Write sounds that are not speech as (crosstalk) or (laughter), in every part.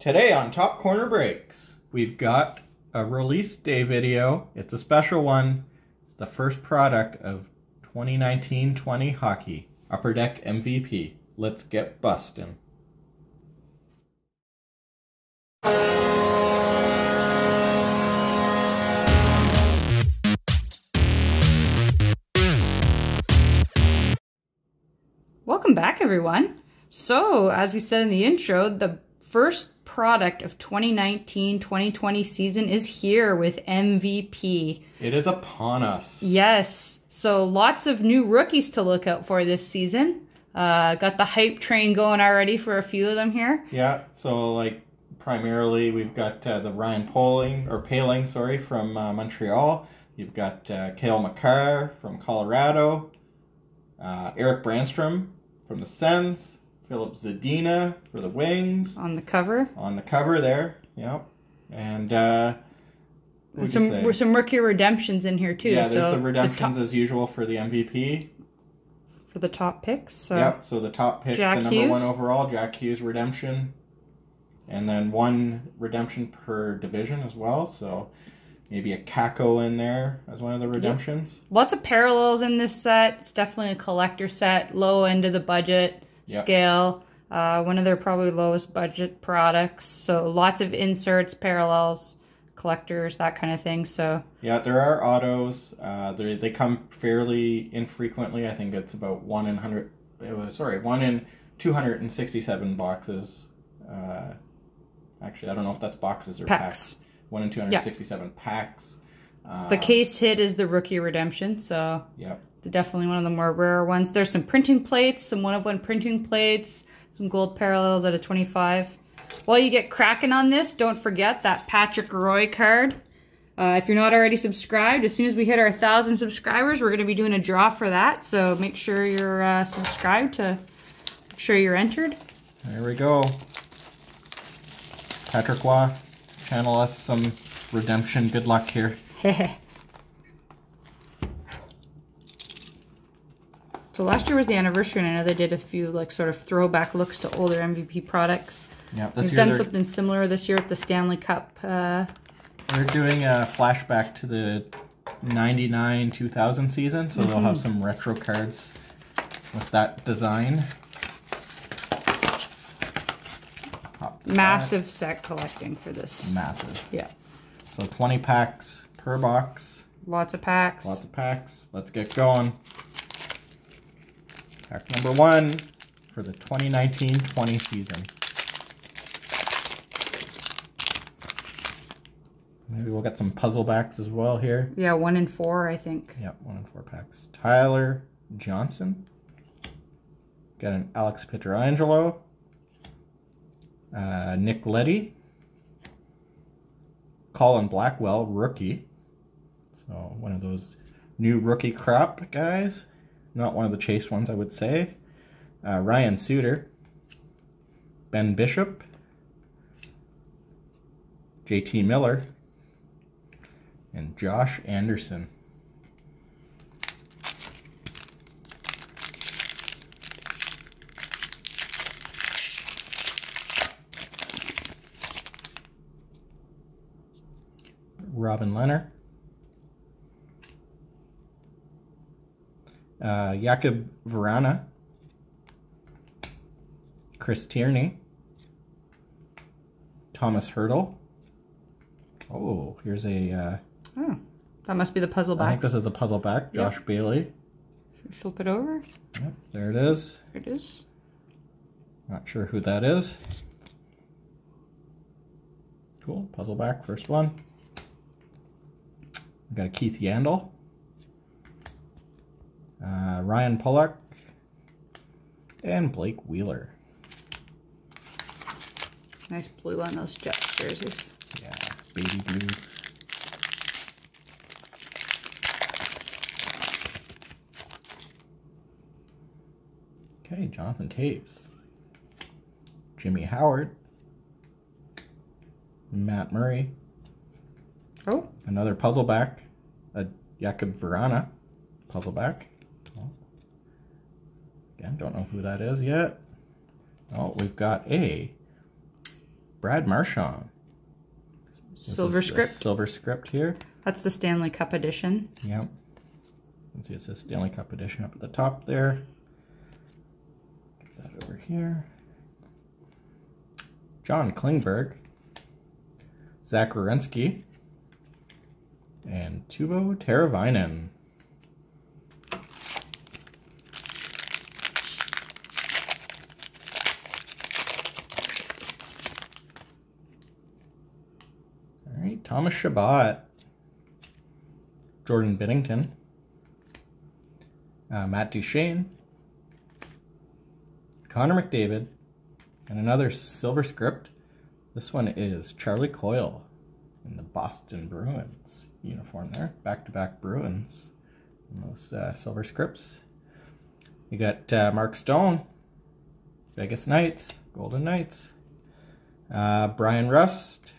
Today on Top Corner Breaks, we've got a release day video. It's a special one. It's the first product of 2019-20 hockey. Upper Deck MVP. Let's get bustin'. Welcome back, everyone. So, as we said in the intro, the first product of 2019-2020 season is here with MVP. It is upon us. Yes. So, lots of new rookies to look out for this season. Uh, got the hype train going already for a few of them here. Yeah, so like primarily we've got uh, the Ryan Poling or Paling, sorry, from uh, Montreal. You've got uh, Cale Makar from Colorado. Uh, Erik Brannstrom from the Sens. Filip Zadina for the Wings. On the cover. On the cover there, yep. And uh? Some some rookie redemptions in here too. yeah, there's so the redemptions top, as usual for the MVP. for the top picks. So Yep. So the top pick, Jack the number Hughes. one overall, Jack Hughes redemption, and then one redemption per division as well. So maybe a Kakko in there as one of the redemptions. lots of parallels in this set. It's definitely a collector set, low end of the budget Yep. scale. Uh, one of their probably lowest budget products. So lots of inserts, parallels, collectors, that kind of thing. So Yeah, there are autos. Uh, they they come fairly infrequently. I think it's about one in hundred. It was sorry, one in two hundred and sixty-seven boxes. Uh, actually, I don't know if that's boxes or packs. packs. One in two hundred sixty-seven packs. Uh, The case hit is the rookie redemption. So Yep. Definitely one of the more rare ones. There's some printing plates, some one of one printing plates, some gold parallels at a 25. While you get cracking on this, don't forget that Patrick Roy card. Uh, if you're not already subscribed, as soon as we hit our thousand subscribers, we're going to be doing a draw for that. So make sure you're uh, subscribed to make sure you're entered. There we go. Patrick Roy, channel us some redemption. Good luck here. (laughs) so last year was the anniversary, and I know they did a few like sort of throwback looks to older MVP products. Yeah, this We've year done they're, something similar this year at the Stanley Cup. Uh, they're doing a flashback to the 99-2000 season, so they'll Mm-hmm. have some retro cards with that design. Pop massive set collecting for this. Massive. Yeah. So 20 packs per box. Lots of packs. Lots of packs. Let's get going. Pack number one for the 2019-20 season. Maybe we'll get some puzzle backs as well here. Yeah, one in four, I think. Yep, one in four packs. Tyler Johnson. Got an Alex Pietrangelo. Uh, Nick Leddy. Colin Blackwell, rookie. So one of those new rookie crop guys. Not one of the chase ones, I would say. Uh, Ryan Suter. Ben Bishop. JT Miller. And Josh Anderson. Robin Lehner. Uh, Jakob Vrana. Chris Tierney. Tomas Hertl. Oh, here's a. Uh, Oh, that must be the puzzle back. I think this is a puzzle back. Josh Bailey. Flip it over. Yep, there it is. There it is. Not sure who that is. Cool. Puzzle back, first one. We got a Keith Yandle. Uh, Ryan Pulock. And Blake Wheeler. Nice blue on those Jets jerseys. Yeah, baby blue. Okay, Jonathan Toews. Jimmy Howard. Matt Murray. Oh, Another puzzle back. A Jakob Vrana puzzle back. Again, don't know who that is yet. Oh, we've got a Brad Marchand. This Silver script. Silver script here. That's the Stanley Cup edition. Yep. You can see it says Stanley Cup edition up at the top there. Get that over here. John Klingberg. Zach Werenski. And Teuvo Teravainen. All right, Thomas Chabot. Jordan Binnington, uh, Matt Duchene, Connor McDavid, and another silver script. This one is Charlie Coyle in the Boston Bruins uniform there. Back to back Bruins in those uh, silver scripts. You got uh, Mark Stone, Vegas Knights, Golden Knights, uh, Bryan Rust,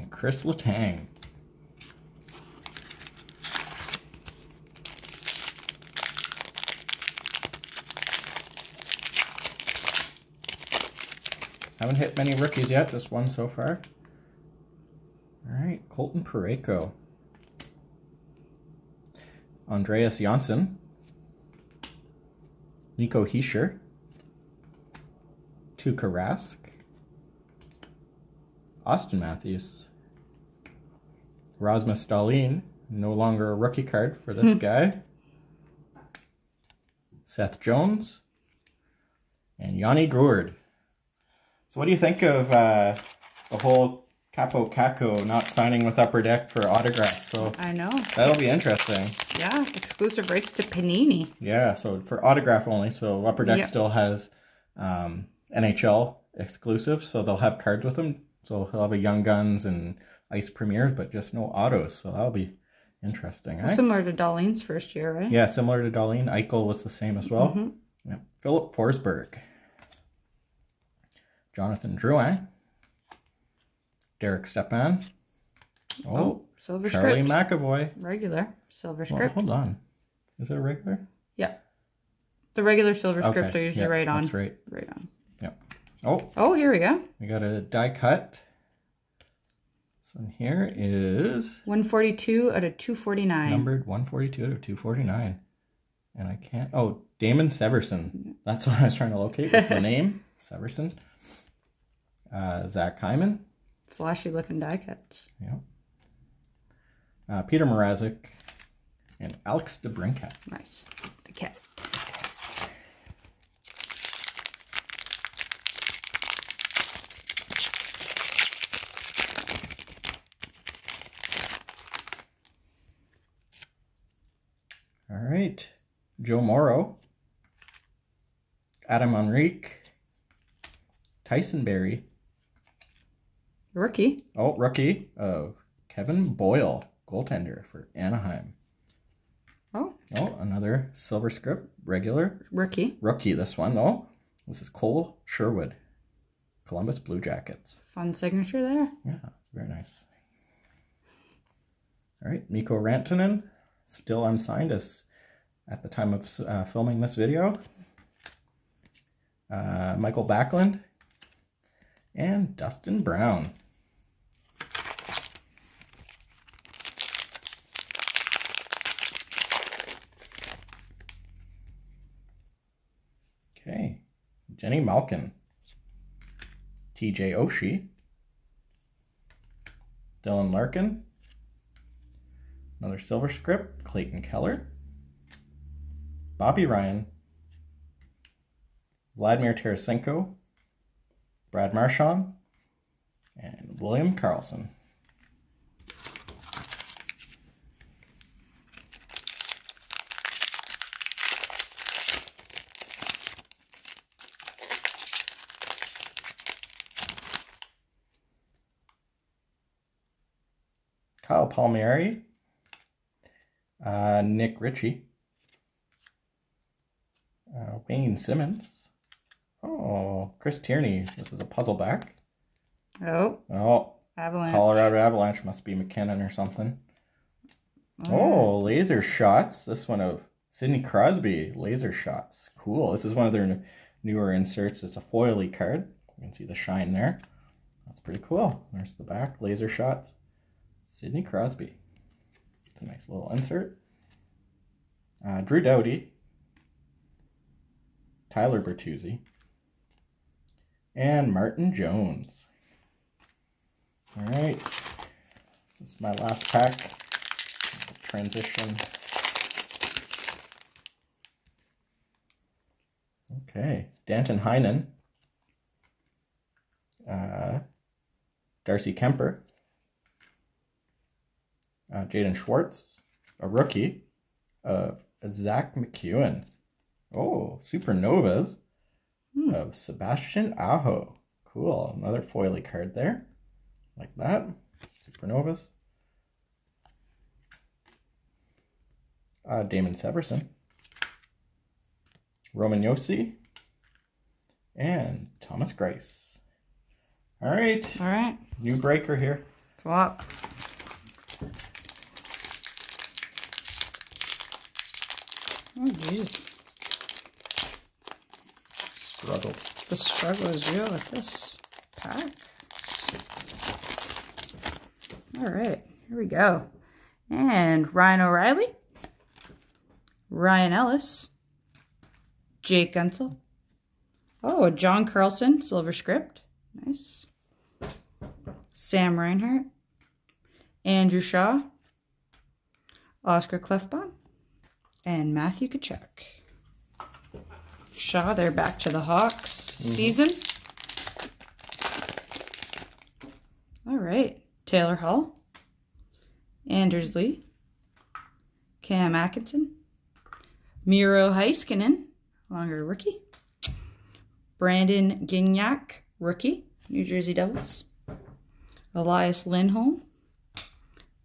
and Chris Letang. Haven't hit many rookies yet, just one so far. All right, Colton Parayko. Andreas Johnsson. Nico Hischier. Tuukka Rask. Auston Matthews. Rasmus Dahlin, no longer a rookie card for this guy. Seth Jones. And Yanni Gourde. So what do you think of uh, the whole Kaapo Kakko not signing with Upper Deck for autographs? So I know. that'll be interesting. Yeah, exclusive rights to Panini. Yeah, so for autograph only. So Upper Deck Yeah. still has um, NHL exclusive, so they'll have cards with them. So he'll have a Young Guns and Ice Premieres, but just no autos. So that'll be interesting. eh? Similar to Dahlin's first year, right? Yeah, similar to Darlene. Eichel was the same as well. Mhm. Yeah. Filip Forsberg. Jonathan Drouin. Derek Stepan. Oh, Oh, silver Charlie script. McAvoy. regular silver Well, script. hold on. Is it a regular? Yeah. The regular silver Okay, scripts are usually yeah, right on. That's right. Right on. Yep. Oh, Oh, here we go. we got a die cut. One here is 142 out of 249. numbered 142 out of 249. And I can't. Oh, Damon Severson. That's what I was trying to locate. Was the (laughs) name Severson? Uh, Zach Hyman. Flashy looking die cuts. Yeah. Uh, Petr Mrazek and Alex DeBrincat. Nice. The cat. All right. Joe Morrow. Adam Henrique. Tyson Barrie. Rookie. Oh, rookie of Kevin Boyle, goaltender for Anaheim. Oh, Oh, another silver script, regular rookie. rookie. This one, oh, this is Kole Sherwood, Columbus Blue Jackets. Fun signature there. Yeah, it's very nice. All right, Mikko Rantanen, still unsigned as at the time of uh, filming this video. Uh, Mikael Backlund and Dustin Brown. Okay, Jenny Malkin, TJ Oshie, Dylan Larkin. Another silver script, Clayton Keller. Bobby Ryan. Vladimir Tarasenko. Brad Marchand. And William Karlsson. Kyle Palmieri, uh, Nick Ritchie, uh, Wayne Simmonds. Oh, Chris Tierney. This is a puzzle back. Oh, Oh, Avalanche. Colorado Avalanche must be MacKinnon or something. Oh, laser shots. This one of Sidney Crosby. Laser shots. Cool. This is one of their newer inserts. It's a foily card. You can see the shine there. That's pretty cool. There's the back, laser shots. Sidney Crosby. It's a nice little insert. Uh, Drew Doughty. Tyler Bertuzzi. And Martin Jones. All right. This is my last pack. Transition. Okay. Danton Heinen. Uh, Darcy Kuemper. Uh, Jaden Schwartz. A rookie. Uh, Zack MacEwen. Oh, Supernovas Hmm. of Sebastian Aho. Cool. Another foily card there. Like that. Supernovas. Uh, Damon Severson. Roman Josi. And Thomas Greiss. All right. All right. New breaker here. Swap. Oh, jeez. Struggle. The struggle is real with this pack. All right, here we go. And Ryan O'Reilly, Ryan Ellis, Jake Guentzel. Oh, John Carlson, silver script. Nice. Sam Reinhart, Andrew Shaw, Oscar Klefbom, and Matthew Tkachuk. Shaw, they're back to the Hawks mm-hmm. season. All right. Taylor Hall, Anders Lee, Cam Atkinson, Miro Heiskanen, longer rookie, Brandon Gignac, rookie, New Jersey Devils, Elias Lindholm,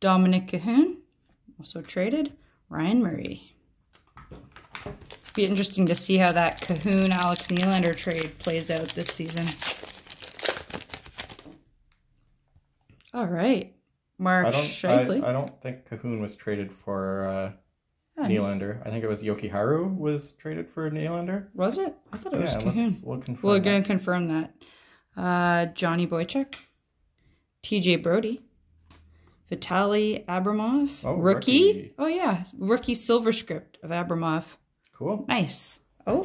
Dominik Kahun, also traded, Ryan Murray. Be interesting to see how that Kahun Alex Nylander trade plays out this season. All right, Mark I don't. Scheifele. I, I don't think Kahun was traded for uh, Yeah, Nylander. I think it was Jokiharju was traded for Nylander. Was it? I thought it was Kahun. we'll confirm. We're going to confirm that. Uh, Johnny Boychuk, TJ Brodie, Vitaly Abramov, Oh, rookie. rookie. Oh, yeah. Rookie silver script of Abramov. Cool. Nice. Oh,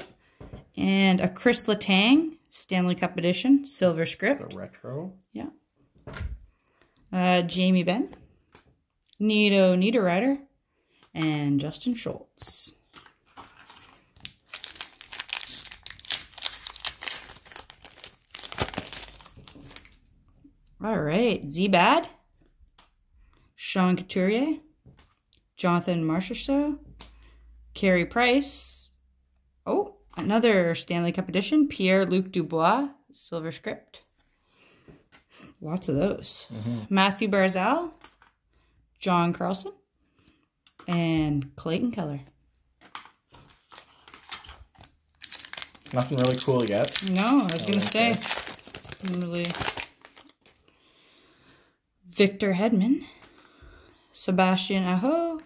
and a Chris Letang, Stanley Cup edition, silver script. The retro. Yeah. Uh, Jamie Benn, Nino Niederreiter, and Justin Schultz. All right, Z-Bad, Sean Couturier, Jonathan Marchessault, Carey Price. Oh, another Stanley Cup edition, Pierre-Luc Dubois, silver script. Lots of those. Mm-hmm. Matthew Barzal, John Carlson, and Clayton Keller. Nothing really cool yet. No, I was gonna say, really. Victor Hedman, Sebastian Aho,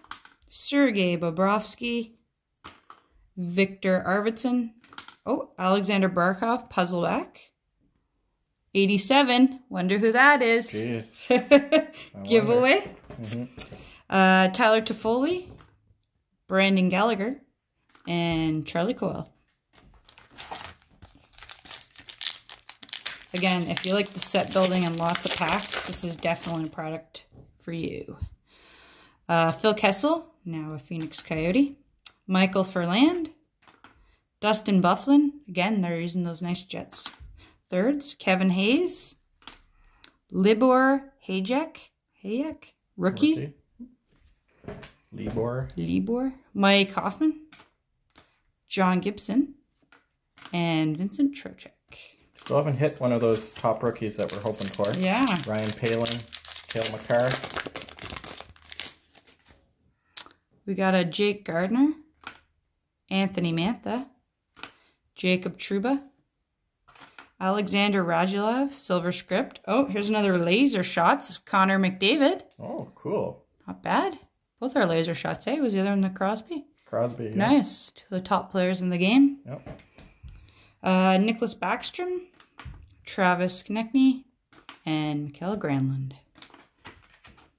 Sergei Bobrovsky, Victor Arvidsson. Oh, Alexander Barkov, puzzle back. 87. Wonder who that is. (laughs) Giveaway. Mhm. Uh, Tyler Toffoli, Brandon Gallagher, and Charlie Coyle. Again, if you like the set building and lots of packs, this is definitely a product for you. Uh, Phil Kessel, now a Phoenix Coyote. Michael Ferland. Dustin Byfuglien. Again, they're using those nice jets. Thirds, Kevin Hayes. Libor Hajek. Hajek. Rookie. Libor. Libor. Mike Hoffman. John Gibson. And Vincent Trocheck. Still haven't hit one of those top rookies that we're hoping for. Yeah. Ryan Poehling, Cale Makar. We got a Jake Gardiner, Anthony Mantha, Jacob Trouba, Alexander Radulov, Silver Script. Oh, here's another laser shots. Connor McDavid. Oh, cool. Not bad. Both are laser shots, eh? Was the other one the Crosby? Crosby. yeah. Nice. Two of the top players in the game. Yep. Uh, Nicholas Backstrom, Travis Konecny, and and Granlund.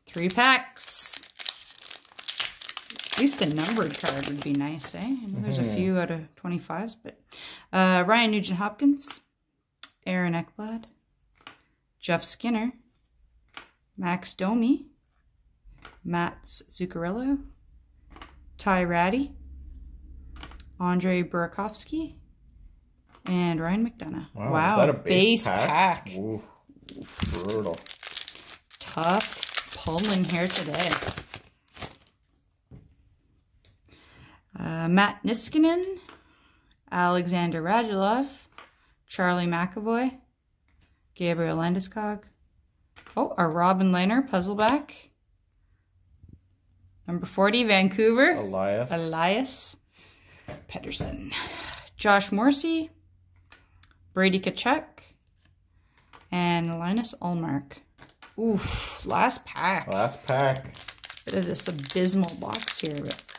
Three packs. At least a numbered card would be nice, eh? I know there's Mm-hmm. a few out of 25s, but uh, Ryan Nugent Hopkins, Aaron Ekblad, Jeff Skinner, Max Domi, Mats Zuccarello, Ty Rattie, Andre Burakovsky, and Ryan McDonagh. Wow, is that a base, pack. Ooh, brutal. Tough pulling here today. Uh, Matt Niskanen, Alexander Radulov, Charlie McAvoy, Gabriel Landeskog. Oh, our Robin Lehner puzzleback. Number 40, Vancouver. Elias. Elias Pettersson, Josh Morrissey, Brady Tkachuk, and Linus Ullmark. Oof, last pack. Last pack. Bit of this abysmal box here. But...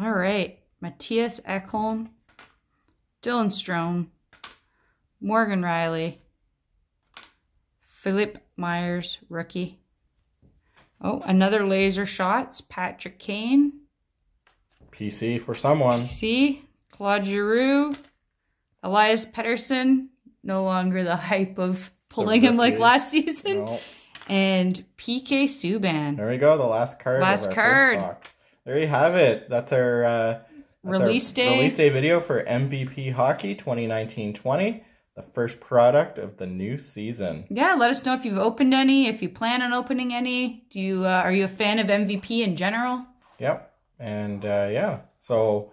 All right, Mattias Ekholm, Dylan Strome, Morgan Rielly, Philip Myers, rookie. Oh, another laser shots. Patrick Kane. PC for someone. See? Claude Giroux. Elias Pettersson. No longer the hype of pulling him like last season. No. And PK Subban. There we go. The last card. Last card. There you have it. That's our uh, that's our Release day. Release day video for MVP Hockey 2019-20. The first product of the new season. Yeah, let us know if you've opened any, if you plan on opening any. Do you uh, are you a fan of MVP in general? Yep. And uh, yeah, so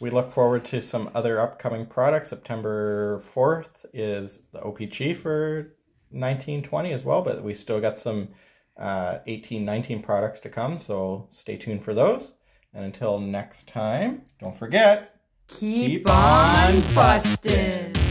we look forward to some other upcoming products. September 4th is the OPC for 1920 as well, but we still got some uh, 18 19 products to come, so stay tuned for those. And until next time, don't forget Keep, Keep on busting.